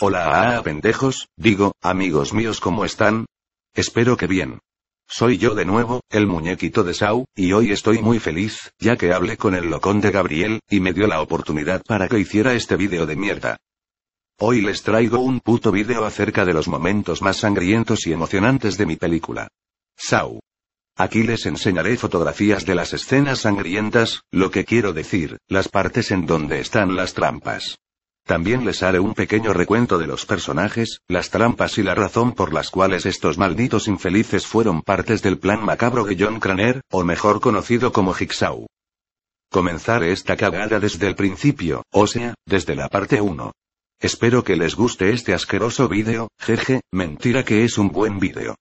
Hola, ah, pendejos, digo, amigos míos, ¿cómo están? Espero que bien. Soy yo de nuevo, el muñequito de Sau, y hoy estoy muy feliz, ya que hablé con el locón de Gabriel, y me dio la oportunidad para que hiciera este vídeo de mierda. Hoy les traigo un puto vídeo acerca de los momentos más sangrientos y emocionantes de mi película. Sau. Aquí les enseñaré fotografías de las escenas sangrientas, lo que quiero decir, las partes en donde están las trampas. También les haré un pequeño recuento de los personajes, las trampas y la razón por las cuales estos malditos infelices fueron partes del plan macabro de John Craner, o mejor conocido como Jigsaw. Comenzar esta cagada desde el principio, o sea, desde la parte 1. Espero que les guste este asqueroso vídeo, jeje, mentira que es un buen vídeo.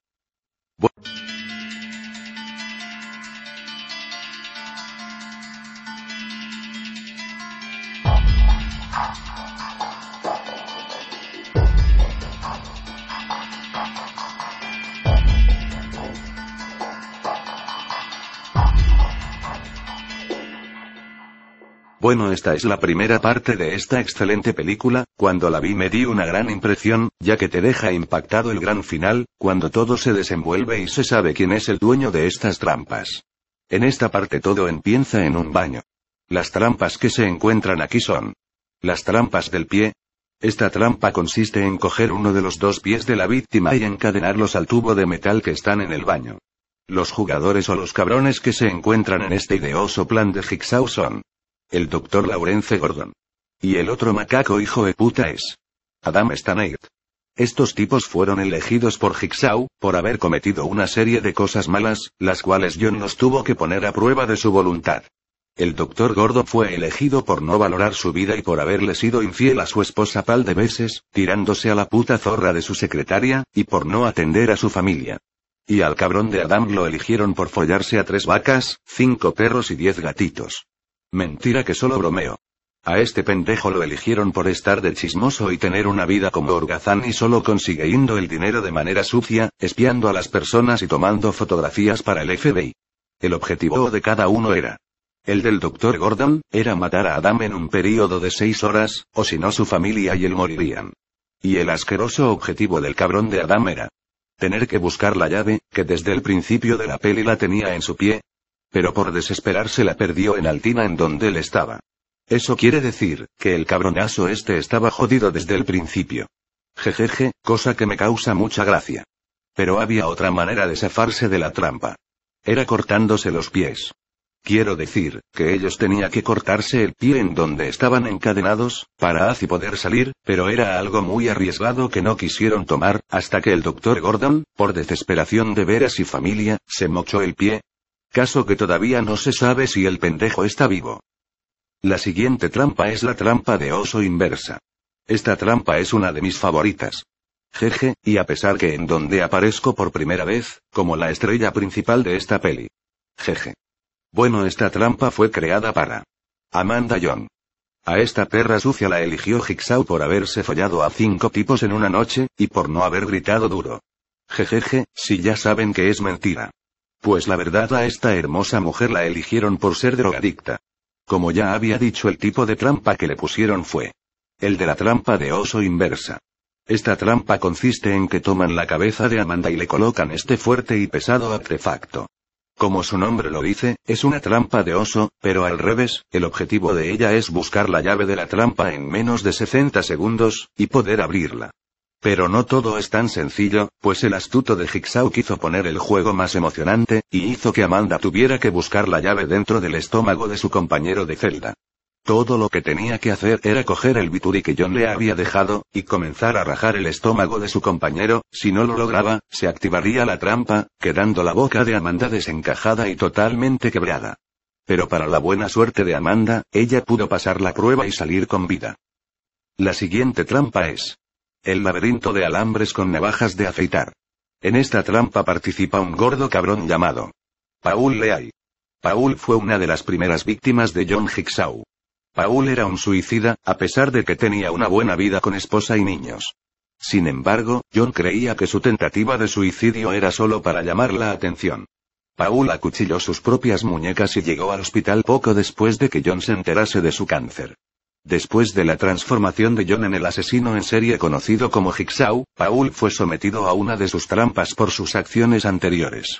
Bueno, esta es la primera parte de esta excelente película, cuando la vi me di una gran impresión, ya que te deja impactado el gran final, cuando todo se desenvuelve y se sabe quién es el dueño de estas trampas. En esta parte todo empieza en un baño. Las trampas que se encuentran aquí son las trampas del pie. Esta trampa consiste en coger uno de los dos pies de la víctima y encadenarlos al tubo de metal que están en el baño. Los jugadores o los cabrones que se encuentran en este ideoso plan de Jigsaw son el doctor Laurence Gordon. Y el otro macaco hijo de puta es Adam Stannard. Estos tipos fueron elegidos por Jigsaw, por haber cometido una serie de cosas malas, las cuales John nos tuvo que poner a prueba de su voluntad. El doctor Gordon fue elegido por no valorar su vida y por haberle sido infiel a su esposa pal de veces, tirándose a la puta zorra de su secretaria, y por no atender a su familia. Y al cabrón de Adam lo eligieron por follarse a tres vacas, cinco perros y diez gatitos. Mentira que solo bromeo. A este pendejo lo eligieron por estar de chismoso y tener una vida como orgazán y solo consiguiendo el dinero de manera sucia, espiando a las personas y tomando fotografías para el FBI. El objetivo de cada uno era. El del Dr. Gordon, era matar a Adam en un período de seis horas, o si no su familia y él morirían. Y el asqueroso objetivo del cabrón de Adam era. Tener que buscar la llave, que desde el principio de la peli la tenía en su pie, pero por desesperarse la perdió en Altina en donde él estaba. Eso quiere decir, que el cabronazo este estaba jodido desde el principio. Jejeje, cosa que me causa mucha gracia. Pero había otra manera de zafarse de la trampa. Era cortándose los pies. Quiero decir, que ellos tenían que cortarse el pie en donde estaban encadenados, para así poder salir, pero era algo muy arriesgado que no quisieron tomar, hasta que el doctor Gordon, por desesperación de ver a su familia, se mochó el pie, Caso que todavía no se sabe si el pendejo está vivo. La siguiente trampa es la trampa de oso inversa. Esta trampa es una de mis favoritas. Jeje, y a pesar que en donde aparezco por primera vez, como la estrella principal de esta peli. Jeje. Bueno, esta trampa fue creada para Amanda Young. A esta perra sucia la eligió Jigsaw por haberse follado a cinco tipos en una noche, y por no haber gritado duro. Jejeje, si ya saben que es mentira. Pues la verdad a esta hermosa mujer la eligieron por ser drogadicta. Como ya había dicho el tipo de trampa que le pusieron fue. El de la trampa de oso inversa. Esta trampa consiste en que toman la cabeza de Amanda y le colocan este fuerte y pesado artefacto. Como su nombre lo dice, es una trampa de oso, pero al revés, el objetivo de ella es buscar la llave de la trampa en menos de 60 segundos, y poder abrirla. Pero no todo es tan sencillo, pues el astuto de Jigsaw quiso poner el juego más emocionante, y hizo que Amanda tuviera que buscar la llave dentro del estómago de su compañero de celda. Todo lo que tenía que hacer era coger el bituri que John le había dejado, y comenzar a rajar el estómago de su compañero, si no lo lograba, se activaría la trampa, quedando la boca de Amanda desencajada y totalmente quebrada. Pero para la buena suerte de Amanda, ella pudo pasar la prueba y salir con vida. La siguiente trampa es, el laberinto de alambres con navajas de afeitar. En esta trampa participa un gordo cabrón llamado Paul Leay. Paul fue una de las primeras víctimas de John Jigsaw. Paul era un suicida, a pesar de que tenía una buena vida con esposa y niños. Sin embargo, John creía que su tentativa de suicidio era solo para llamar la atención. Paul acuchilló sus propias muñecas y llegó al hospital poco después de que John se enterase de su cáncer. Después de la transformación de John en el asesino en serie conocido como Jigsaw, Paul fue sometido a una de sus trampas por sus acciones anteriores.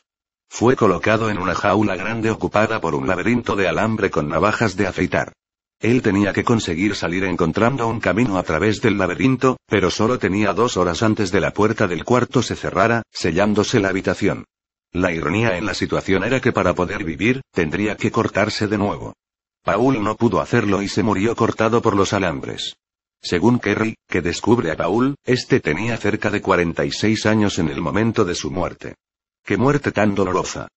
Fue colocado en una jaula grande ocupada por un laberinto de alambre con navajas de afeitar. Él tenía que conseguir salir encontrando un camino a través del laberinto, pero solo tenía dos horas antes de la puerta del cuarto se cerrara, sellándose la habitación. La ironía en la situación era que para poder vivir, tendría que cortarse de nuevo. Paul no pudo hacerlo y se murió cortado por los alambres. Según Kerry, que descubre a Paul, este tenía cerca de 46 años en el momento de su muerte. ¡Qué muerte tan dolorosa!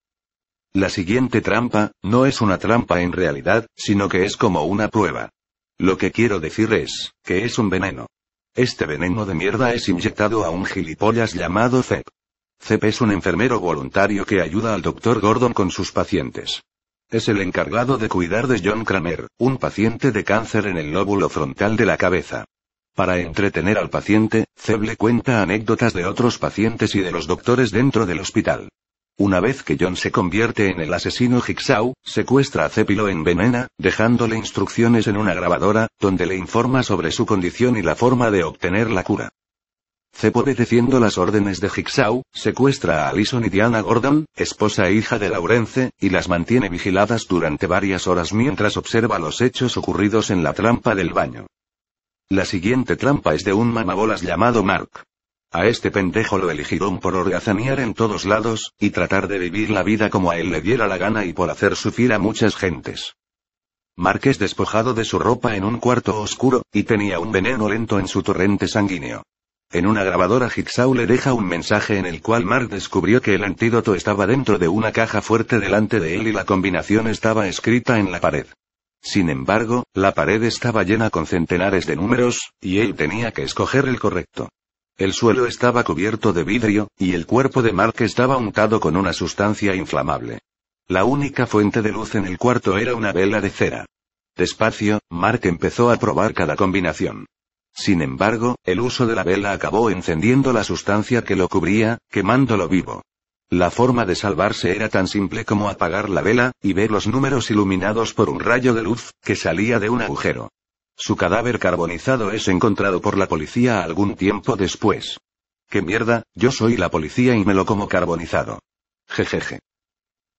La siguiente trampa, no es una trampa en realidad, sino que es como una prueba. Lo que quiero decir es, que es un veneno. Este veneno de mierda es inyectado a un gilipollas llamado Zep. Zep es un enfermero voluntario que ayuda al Dr. Gordon con sus pacientes. Es el encargado de cuidar de John Kramer, un paciente de cáncer en el lóbulo frontal de la cabeza. Para entretener al paciente, Zeb le cuenta anécdotas de otros pacientes y de los doctores dentro del hospital. Una vez que John se convierte en el asesino Jigsaw, secuestra a Zeb y lo envenena, dejándole instrucciones en una grabadora, donde le informa sobre su condición y la forma de obtener la cura. Zeb obedeciendo las órdenes de Jigsaw, secuestra a Alison y Diana Gordon, esposa e hija de Laurence, y las mantiene vigiladas durante varias horas mientras observa los hechos ocurridos en la trampa del baño. La siguiente trampa es de un mamabolas llamado Mark. A este pendejo lo eligieron por orgazanear en todos lados, y tratar de vivir la vida como a él le diera la gana y por hacer sufrir a muchas gentes. Mark es despojado de su ropa en un cuarto oscuro, y tenía un veneno lento en su torrente sanguíneo. En una grabadora Jigsaw le deja un mensaje en el cual Mark descubrió que el antídoto estaba dentro de una caja fuerte delante de él y la combinación estaba escrita en la pared. Sin embargo, la pared estaba llena con centenares de números, y él tenía que escoger el correcto. El suelo estaba cubierto de vidrio, y el cuerpo de Mark estaba untado con una sustancia inflamable. La única fuente de luz en el cuarto era una vela de cera. Despacio, Mark empezó a probar cada combinación. Sin embargo, el uso de la vela acabó encendiendo la sustancia que lo cubría, quemándolo vivo. La forma de salvarse era tan simple como apagar la vela, y ver los números iluminados por un rayo de luz, que salía de un agujero. Su cadáver carbonizado es encontrado por la policía algún tiempo después. ¡Qué mierda! Yo soy la policía y me lo como carbonizado. Jejeje.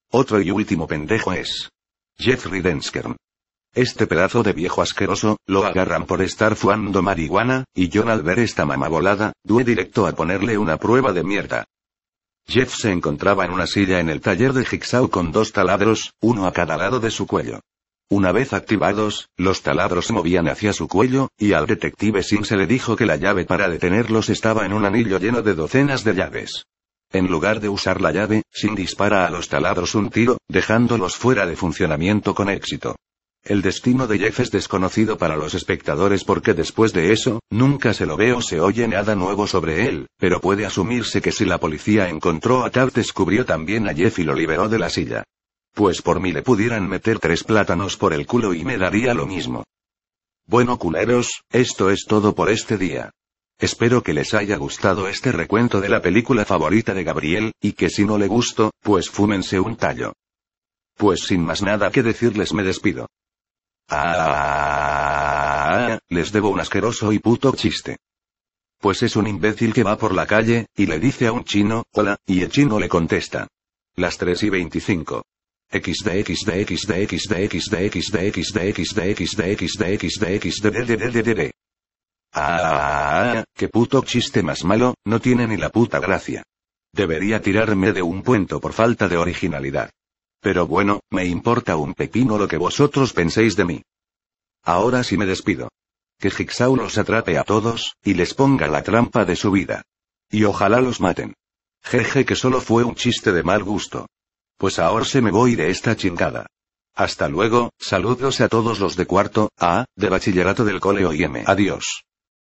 Otro y último pendejo es. Jeffrey Denskern. Este pedazo de viejo asqueroso, lo agarran por estar fuando marihuana, y John al ver esta mama volada, due directo a ponerle una prueba de mierda. Jeff se encontraba en una silla en el taller de Jigsaw con dos taladros, uno a cada lado de su cuello. Una vez activados, los taladros se movían hacia su cuello, y al detective Sim se le dijo que la llave para detenerlos estaba en un anillo lleno de docenas de llaves. En lugar de usar la llave, Sim dispara a los taladros un tiro, dejándolos fuera de funcionamiento con éxito. El destino de Jeff es desconocido para los espectadores porque después de eso, nunca se lo ve o se oye nada nuevo sobre él, pero puede asumirse que si la policía encontró a Tav descubrió también a Jeff y lo liberó de la silla. Pues por mí le pudieran meter tres plátanos por el culo y me daría lo mismo. Bueno culeros, esto es todo por este día. Espero que les haya gustado este recuento de la película favorita de Gabriel, y que si no le gustó, pues fúmense un tallo. Pues sin más nada que decirles me despido. Ah, les debo un asqueroso y puto chiste. Pues es un imbécil que va por la calle, y le dice a un chino, hola, y el chino le contesta. Las 3 y 25. XD XD XD XD XD XD XD XD XD XD XD XD Ah, qué puto chiste más malo, no tiene ni la puta gracia. Debería tirarme de un puente por falta de originalidad. Pero bueno, me importa un pepino lo que vosotros penséis de mí. Ahora sí me despido. Que Jigsaw los atrape a todos, y les ponga la trampa de su vida. Y ojalá los maten. Jeje que solo fue un chiste de mal gusto. Pues ahora se me voy de esta chingada. Hasta luego, saludos a todos los de cuarto A, de bachillerato del cole OIM. Adiós.